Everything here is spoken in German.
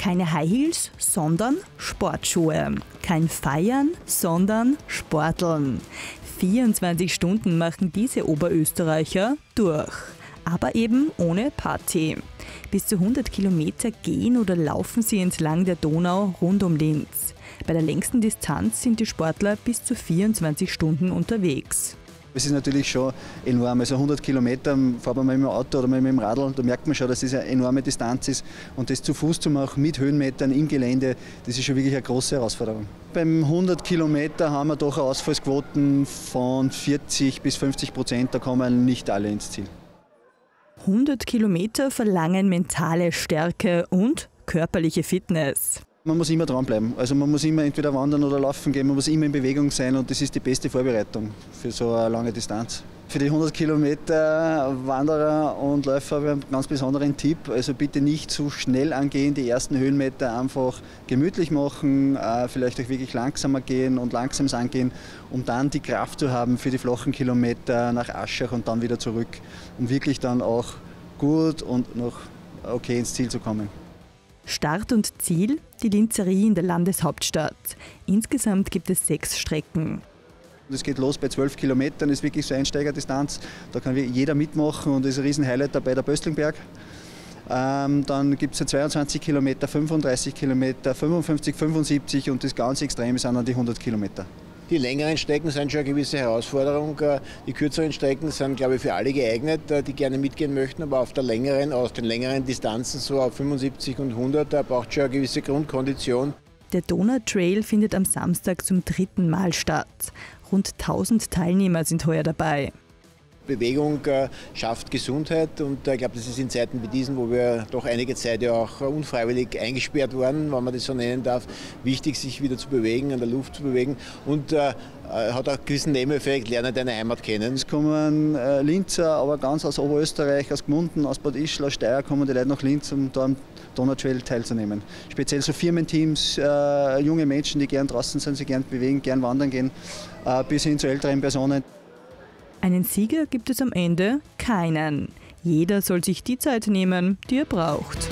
Keine High Heels, sondern Sportschuhe. Kein Feiern, sondern Sporteln. 24 Stunden machen diese Oberösterreicher durch. Aber eben ohne Party. Bis zu 100 Kilometer gehen oder laufen sie entlang der Donau rund um Linz. Bei der längsten Distanz sind die Sportler bis zu 24 Stunden unterwegs. Es ist natürlich schon enorm. Also 100 Kilometer fährt man mit dem Auto oder mit dem Radl, da merkt man schon, dass das eine enorme Distanz ist. Und das zu Fuß zu machen mit Höhenmetern im Gelände, das ist schon wirklich eine große Herausforderung. Beim 100 Kilometer haben wir doch Ausfallsquoten von 40 bis 50 Prozent, da kommen nicht alle ins Ziel. 100 Kilometer verlangen mentale Stärke und körperliche Fitness. Man muss immer dranbleiben. Also man muss immer entweder wandern oder laufen gehen, man muss immer in Bewegung sein und das ist die beste Vorbereitung für so eine lange Distanz. Für die 100 Kilometer Wanderer und Läufer habe ich einen ganz besonderen Tipp. Also bitte nicht zu schnell angehen, die ersten Höhenmeter einfach gemütlich machen, äh, vielleicht auch wirklich langsamer gehen und langsames angehen, um dann die Kraft zu haben für die flachen Kilometer nach Aschach und dann wieder zurück, um wirklich dann auch gut und noch okay ins Ziel zu kommen. Start und Ziel die Linzerie in der Landeshauptstadt. Insgesamt gibt es sechs Strecken. Es geht los bei 12 Kilometern, ist wirklich so Einsteigerdistanz. Da kann jeder mitmachen und ist ein Riesenhighlight dabei der Böstlingberg. Ähm, dann gibt es 22 Kilometer, 35 Kilometer, 55, 75 und das ganz Extreme sind dann die 100 Kilometer. Die längeren Strecken sind schon eine gewisse Herausforderung. Äh, die kürzeren Strecken sind, glaube ich, für alle geeignet, äh, die gerne mitgehen möchten. Aber auf der längeren, aus den längeren Distanzen, so auf 75 und 100, da braucht schon eine gewisse Grundkondition. Der Donautrail findet am Samstag zum dritten Mal statt. Rund 1000 Teilnehmer sind heuer dabei. Bewegung äh, schafft Gesundheit und äh, ich glaube, das ist in Zeiten wie diesen, wo wir doch einige Zeit ja auch unfreiwillig eingesperrt waren, wenn man das so nennen darf, wichtig, sich wieder zu bewegen, an der Luft zu bewegen und äh, hat auch einen gewissen Nebeneffekt, lerne deine Heimat kennen. Es kommen äh, Linzer, aber ganz aus Oberösterreich, aus Gmunden, aus Bad Ischl, aus Steyr kommen die Leute nach Linz, um da am Donautrail teilzunehmen. Speziell so Firmenteams, äh, junge Menschen, die gern draußen sind, sich gern bewegen, gern wandern gehen, äh, bis hin zu älteren Personen. Einen Sieger gibt es am Ende keinen. Jeder soll sich die Zeit nehmen, die er braucht.